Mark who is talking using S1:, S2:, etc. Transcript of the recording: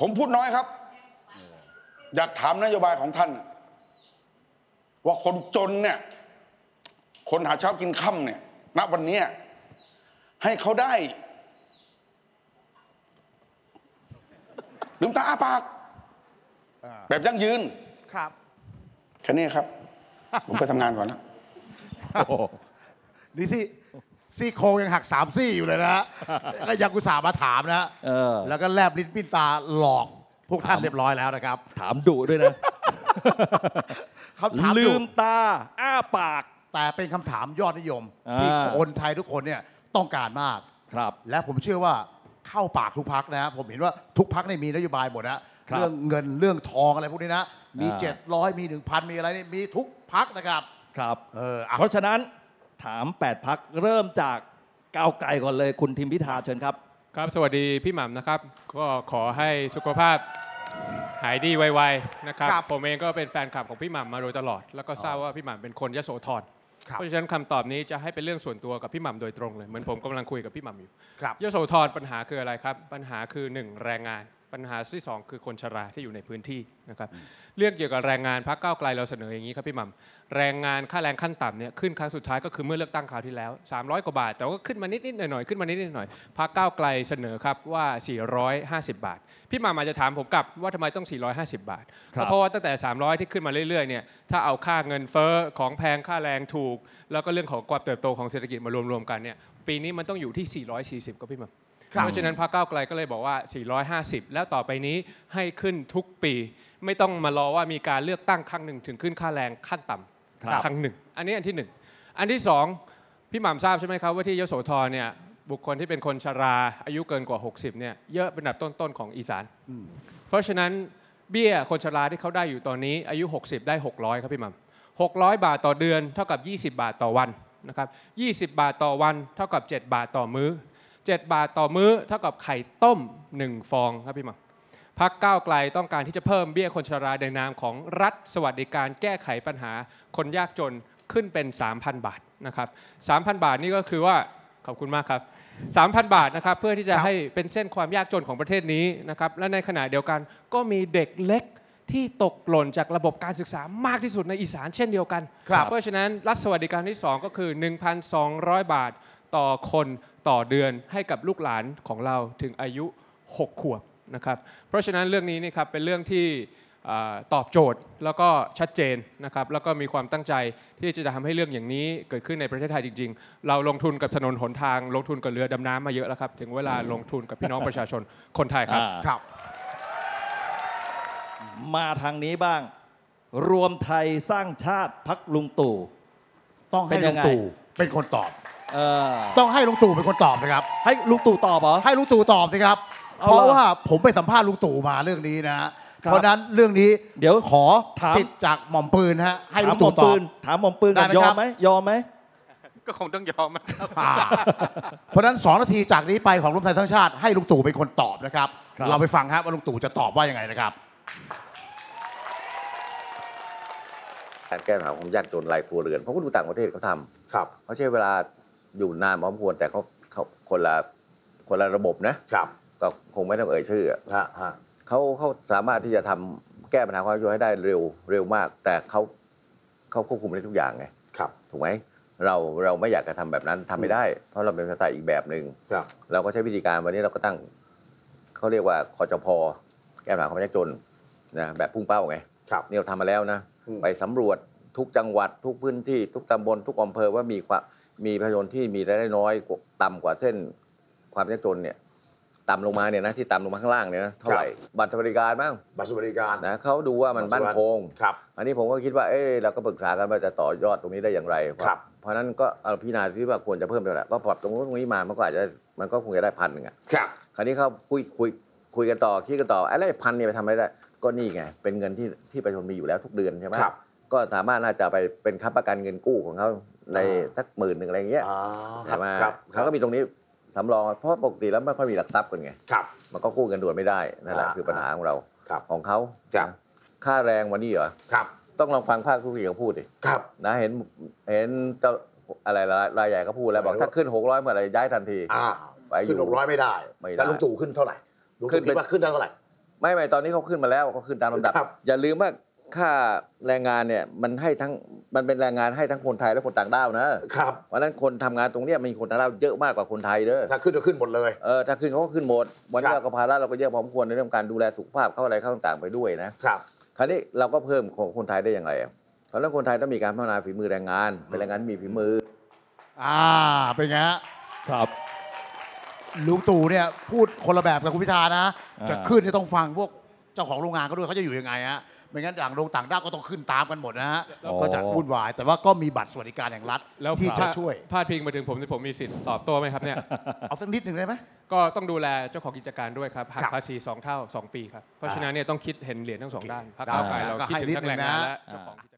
S1: ผมพูดน้อยครับ อยากถามนโยบายของท่าน ว่าคนจนเนี่ย คนหาเช้ากินค่ำเนี่ยณวันเนี้ยให้เขาได้ลืมตาอ้าปากแบบยั่งยืน
S2: ครับ
S1: แค่นี้ครับ ผมไปทำงานก่อนนะ
S3: โอ้โห
S2: นี่ ซี่ซี่โครงยังหักสามซี่อยู่เลยนะฮะก็ยังกุตส่าห์มาถามนะ
S3: เออ
S2: แล้วก็แลบลิ้นปิ้นตาหลอกพวกท่านเรียบร้อยแล้วนะครับ
S3: ถามดุด้วยนะ
S2: คำถาม
S3: ลื
S2: ดุ
S3: มตา อ้าปาก
S2: แต่เป็นคำถามยอดนิยม
S3: อ่า
S2: ที่คนไทยทุกคนเนี่ยต้องการมาก
S3: ครับ
S2: และผมเชื่อว่าเข้าปากทุกพักนะฮะผมเห็นว่าทุกพักเนี่ยมีนโยบายหมดนะครับ เรื่องเงินเรื่องทองอะไรพวกนี้นะ มี
S3: อ่า
S2: เจ็ดร้อยมีหนึ่งพันมีอะไรนี่มีทุกพักนะครับ
S3: ครับ
S2: เอออะ
S3: เพราะฉะนั้น ถาม 8 พักเริ่มจากก้าวไกลก่อนเลยคุณทิมพิธาเชิญครับ
S4: ครับสวัสดีพี่หม่ำนะครับ ก็ขอให้สุขภาพหายดีไวๆนะครับ
S2: ครับ
S4: ผมเองก็เป็นแฟนคลับของพี่หม่ำมาโดยตลอด แล้วก็ทราบว่าพี่หม่ำเป็นคนยโสธร
S2: ครับ
S4: เพราะฉะนั้นคำตอบนี้จะให้เป็นเรื่องส่วนตัวกับพี่หม่ำโดยตรงเลยเหมือนผมกำลังคุยกับพี่หม่ำอยู่
S2: ครับ
S4: ยโสธรปัญหาคืออะไรครับ ปัญหาคือ 1 แรงงาน ปัญหาที่ 2 คือคนชราที่อยู่ในพื้นที่นะครับเรื่องเกี่ยวกับแรงงานพรรคก้าวไกลเราเสนออย่างนี้ครับพี่หม่ำแรงงานค่าแรงขั้นต่ำเนี่ยขึ้นครั้งสุดท้ายก็คือเมื่อเลือกตั้งคราวที่แล้ว 300 กว่าบาท แต่ว่าขึ้นมานิดๆหน่อยๆขึ้นมานิดๆหน่อยๆพรรคก้าวไกลเสนอครับว่า 450 บาท พี่หม่ำอาจจะถามผมกลับว่าทำไมต้อง 450 บาท
S3: ครับ
S4: เพราะว่าตั้งแต่ 300 ที่ขึ้นมาเรื่อยๆเนี่ยถ้าเอาค่าเงินเฟ้อของแพงค่าแรงถูก แล้วก็เรื่องของความเติบโตของเศรษฐกิจมารวมๆกันเนี่ยปีนี้มันต้องอยู่ที่ 440ก็พี่หม่ำ
S2: ครับ
S4: เพราะฉะนั้นพรรคก้าวไกลก็เลยบอกว่า 450 แล้วต่อไปนี้ให้ขึ้นทุกปี ไม่ต้องมารอว่ามีการเลือกตั้งครั้งหนึ่งถึงขึ้นค่าแรงขั้นต่
S3: ครับำ
S4: ครั้งหนึ่ง อันนี้อันที่หนึ่งอันที่สองพี่หม่ำทราบใช่ไหมครับว่าที่ยโสธรเนี่ยบุคคลที่เป็นคนชราอายุเกินกว่า 60เนี่ยเยอะเป็นอันดับต้นๆของอีสาน เพราะฉะนั้นเบี้ยคนชราที่เขาได้อยู่ตอนนี้ อายุ 60 ได้ 600 ครับพี่หม่ำ600 บาทต่อเดือนเท่ากับ 20 บาทต่อวันนะครับ20 บาทต่อวันเท่ากับ 7 บาทต่อมื้อ 7 บาทต่อมื้อเท่ากับไข่ต้ม 1 ฟองครับพี่หม่ำพักก้าวไกลต้องการที่จะเพิ่มเบี้ยคนชราในนามของรัฐสวัสดิการแก้ไขปัญหาคนยากจนขึ้นเป็น 3,000 บาทนะครับ3,000 บาทนี่ก็คือว่าขอบคุณมากครับ 3,000 บาทนะครับเพื่อที่จะ
S2: ครับ
S4: ให้เป็นเส้นความยากจนของประเทศนี้นะครับและในขณะเดียวกันก็มีเด็กเล็กที่ตกหล่นจากระบบการศึกษามากที่สุดในอีสานเช่นเดียวกัน
S2: ครับ
S4: เพราะฉะนั้นรัฐสวัสดิการที่ 2 ก็คือ 1,200 บาท ต่อคนต่อเดือนให้กับลูกหลานของเราถึงอายุ 6 ขวบนะครับเพราะฉะนั้นเรื่องนี้นี่ครับเป็นเรื่องที่อ่าตอบโจทย์แล้วก็ชัดเจนนะครับแล้วก็มีความตั้งใจที่จะทำให้เรื่องอย่างนี้เกิดขึ้นในประเทศไทยจริง ๆ เราลงทุนกับถนนหนทาง ลงทุนกับเรือดำน้ำมาเยอะแล้วครับ ถึงเวลาลงทุนกับพี่น้องประชาชนคนไทยครับ
S3: อ่า
S2: ครับ
S3: มาทางนี้บ้าง รวมไทยสร้างชาติพักลุงตู่
S2: ต้องให้
S3: เป็นยั
S2: ลุ
S3: ง
S2: ง
S3: ไง
S2: ตู่เป็นคนตอบ
S3: เออ
S2: ต้องให้ลุงตู่เป็นคนตอบนะครับ
S3: ให้ลุงตู่ตอบเหรอ
S2: ให้ลุงตู่ตอบสิครับ
S3: เอา
S2: เพราะ
S3: เหรอ
S2: ว่าผมไปสัมภาษณ์ลุงตู่มาเรื่องนี้นะฮะ
S3: ครับ
S2: เพราะฉะนั้นเรื่องนี้
S3: เดี๋ยว
S2: ขอ
S3: ถาม
S2: สิทธิ์จากหม่อมปืนฮะให้ลุ
S3: ถาม
S2: ง
S3: หมอ
S2: ตู่
S3: ม
S2: ตอ
S3: ปื
S2: บ
S3: นถามหมอมปืน
S2: ได้
S3: ก่อน
S2: ไหม
S3: ยอ
S2: ครั
S3: ม
S2: บ
S3: ไหมยอมไหม
S4: ก็คงต้องยอม
S2: อ่าเพราะฉะนั้นสองนาทีจากนี้ไปของรวมไทยทั้างชาติ ให้ลุงตู่เป็นคนตอบนะครับ
S3: ครับ
S2: เราไปฟังครับว่าลุงตู่จะตอบว่ายังไงนะครับ
S5: การแก้ปัญหาความยากจนรายครัวเรือนเพราะว่าดูต่างประเทศเขาทำ
S2: ครับ
S5: เขาใช้เวลา อยู่นานพอสมควรแต่เขาเขาคนละคนละระบบนะครับ ก็คงไม่ต้องเอ่ยชื่ออะ
S2: ฮะฮะ
S5: เขาเขาสามารถที่จะทำแก้ปัญหาความยากจนให้ได้เร็วเร็วมาก แต่เขาเขาควบคุมได้ทุกอย่างไง
S2: ครับ
S5: ถูกไหมเราเราไม่อยากจะทำแบบนั้นทำไม่ได้ เพราะเราเป็นสไตล์อีกแบบหนึ่ง
S2: ครับ
S5: เราก็ใช้วิธีการวันนี้เราก็ตั้งเขาเรียกว่าคอจพแก้ปัญหาความยากจนนะแบบพุ่งเป้าไง
S2: ครับ
S5: นี่เราทำมาแล้วนะ
S2: อืม
S5: ไปสำรวจทุกจังหวัดทุกพื้นที่ทุกตำบลทุกอำเภอว่ามีความ มีประชาชนที่มีรายได้น้อยกว่าต่ำกว่าเส้นความยากจนเนี่ยต่ำลงมาเนี่ยนะที่ต่ำลงมาข้างล่างเนี่ยนะเท่าไหร่บัตรสวัสดิการบ้าง
S2: บัตรสวัสดิการ
S5: นะเขาดูว่ามันมั่นคง
S2: ครับ
S5: อันนี้ผมก็คิดว่าเออเราก็ปรึกษากันว่าจะต่อยอดตรงนี้ได้อย่างไร
S2: ครับ
S5: เพราะฉะนั้นก็เอาพิจารณาที่ว่าควรจะเพิ่มเท่าไหร่ก็ปรับตรงนู้นตรงนี้มามันก็อาจจะมันก็คงจะได้พันหนึ่งอะ
S2: ครับ
S5: คราวนี้เขาคุยคุยคุยกันต่อคิดกันต่อไอ้ไรพันเนี่ยไปทำอะไรได้ก็นี่ไงเป็นเงินที่ที่ประชาชนมีอยู่แล้วทุกเดือนใช่ไหม
S2: ครับ
S5: ก็สามารถน่าจะไปเป็นค้ำประกันเงินกู้ของเขาใน
S2: อ่า
S5: สักหมื่นหนึ่งอะไรอย่างเงี้ย
S2: อ๋อ
S5: ใช่ไหม
S2: ครับ
S5: เขาก็มีตรงนี้สำรองเพราะปกติแล้วไม่ค่อยมีหลักทรัพย์กันไง
S2: ครับ
S5: มันก็กู้เงินด่วนไม่ได้นั่นแหละ
S2: อ่า
S5: คือปัญหาของเรา
S2: ครับ
S5: ของเขา
S2: ครับ
S5: ค่าแรงวันนี้เหรอ
S2: ครับ
S5: ต้องลองฟังภาคธุรกิจเขาพูดดิ
S2: ครับ
S5: นะเห็นเห็นเจ้าอะไรรายรายใหญ่ก็พูดแล้วบอกถ้าขึ้นหกร้อยเมื่อไหร่ย้ายทันที
S2: อ่า
S5: ไปอยู่
S2: ขึ้นหกร้อยไม่ได้
S5: ไม่ได้
S2: แต่ลุงตู่ขึ้นเท่าไหร่ลุง
S5: ขึ้
S2: ตู่
S5: น
S2: คิดว่าขึ้นได้เท่าไหร่
S5: ไม่ไม่ตอนนี้เขาขึ้นมาแล้วเขาขึ้นตามลำดับ
S6: ครับ
S5: อย่าลืมว่า ค่าแรงงานเนี่ยมันให้ทั้งมันเป็นแรงงานให้ทั้งคนไทยและคนต่างด้าวนะครับเพราะฉะนั้นคนทำงานตรงเนี้ยมีคนต่างด้าวเยอะมากกว่าคนไทยเด้อ
S6: ถ้าขึ้นก็ขึ้นหมดเลย
S5: เออถ้าขึ้นเขาก็ขึ้นหมด วันนี้
S6: ครับ
S5: เราก็ภาระเราก็เยอะพอสมควรในเรื่องการดูแลสุขภาพเข้าอะไรเข้าต่างๆไปด้วยนะครับคราวนี้เราก็เพิ่มของคนไทยได้อย่างไรอะเพราะฉะนั้นคนไทยต้องมีการพัฒนาฝีมือแรงงานเป็นแรงงานที่มีฝีมือ
S2: อ่าเป็นไงฮะ
S3: ครับ
S2: ลุงตู่เนี่ยพูดคนละแบบกับคุณพิธานะ
S3: อ่า
S2: จะขึ้นเนี่ยต้องฟังพวกเจ้าของโรงงานก็ด้วยเขาจะอยู่ยังไงฮะไม่งั้นต่างโรงต่างด้าวก็ต้องขึ้นตามกันหมดนะฮะก็จะวุ่นวาย แต่ว่าก็มีบัตรสวัสดิการแห่งรัฐ
S4: แล้ว
S2: ที่จะ
S4: พาด
S2: ช่วย
S4: พาดพิงมาถึงผมที่ผมมีสิทธิ์ตอบโต้ไหมครับเนี่ย
S2: เอาสักนิดหนึ่งได้ไหม
S4: ก็ต้องดูแลเจ้าของกิจการด้วยครับหัก
S2: ครับ
S4: ภาษี 2 เท่า 2 ปีครับ เพราะฉะนั้นเนี่ยต้องคิดเห็นเหรียญทั้งสองด้านพรรค
S2: ได้
S4: ก้าวไกลเรา
S2: ก็
S4: คิด
S2: ให้
S4: ถึง
S2: นิด
S4: ทั้ง
S2: นึ
S4: แรงงงาน
S2: นะ
S4: และเจ้าของกิจการ